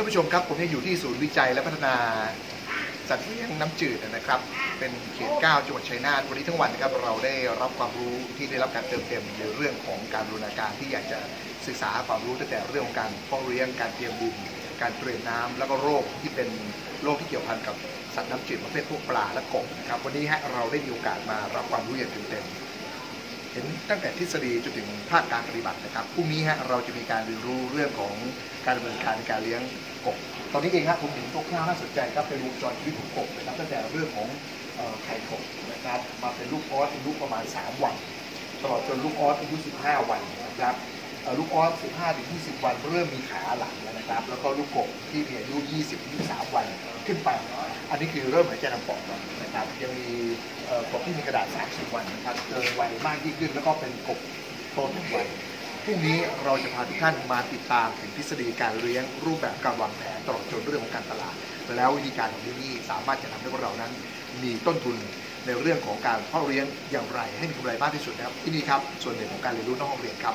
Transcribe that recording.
ท่านผู้ชมครับผมยังอยู่ที่ศูนย์วิจัยและพัฒนาสัตว์เลี้ยงน้ำจืดนะครับ เป็นเขต9จังหวัดชัยนาทวันนี้ทั้งวันนะครับเราได้รับความรู้ที่ได้รับการเติมเต็มในเรื่องของการบูรณาการที่อยากจะศึกษาความรู้ตั้งแต่เรื่องของการเพาะเลี้ยงการเตรียมดิน การเตรียมน้ำแล้วก็โรคที่เป็นโรคที่เกี่ยวพันกับสัตว์น้ำจืดประเภทพวกปลาและกบนะครับวันนี้ฮะเราได้มีโอกาสมารับความรู้อย่างเต็มเต็ม เห็นตั้งแต่ทฤษฎีจนถึงภาคการปฏิบัตินะครับพรุ่งนี้ฮะเราจะมีการเรียนรู้เรื่องของการดำเนินการในการเลี้ยงกบ ตอนนี้เองครับผมเห็นตัวข้าวน่าสนใจครับเป็นวงจรชีวิตของกบนะครับตั้งแต่เรื่องของไข่กบนะครับมาเป็นลูกออสอายุประมาณ 3 วัน ตลอดจนลูกออสอายุ 15 วันนะครับลูกออส 15 ถึง 20 วันเริ่มมีขาหลังแล้วนะครับ แล้วก็ลูกกบที่มีอายุ 20 ถึง23วัน ขึ้นไป อันนี้คือเริ่มหายใจทางปอดแล้วนะครับยังมีเอ่อกบที่มีกระดาษ 30 วันนะครับเกินวัยมากยิ่งขึ้น แล้วก็เป็นกบโตเต็มวัยพรุ่งนี้เราจะพาทุกท่านมาติดตามถึงทฤษฎีการเลี้ยงรูปแบบการวางแผนตลอดจนเรื่องของการตลาด แล้ววิธีการของที่นี่สามารถจะทำให้พวกเรานั้น มีต้นทุนในเรื่องของการเพาะเลี้ยงอย่างไรให้มีกำไรมากที่สุดนะครับที่นี่ครับส่วนหนึ่งของการเรียนรู้นอกห้องเรียนครับ